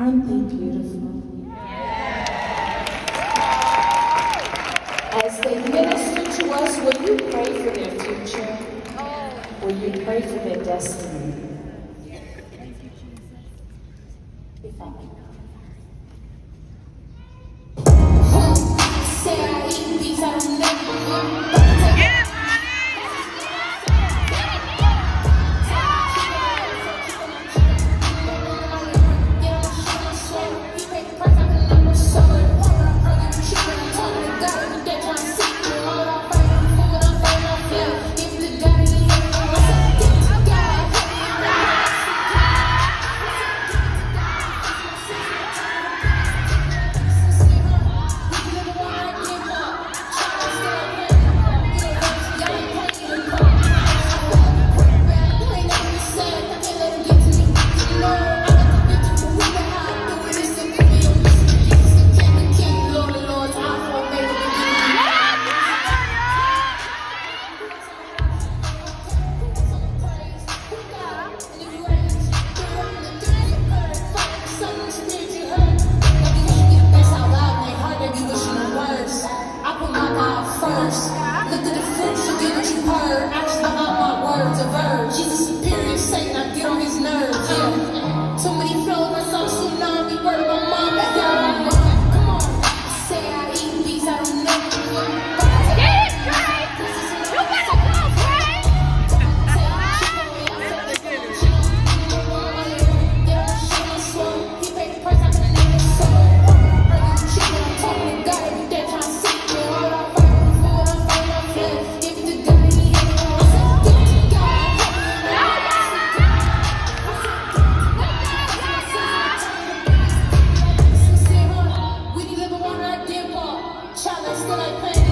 Aren't they beautiful? As they minister to us, will you pray for their future? Will you pray for their destiny? I remember. I just about my words, a verb. Jesus superior, Satan, I get on his nerves. Too many flows, I saw tsunami, word of my mind. play, play.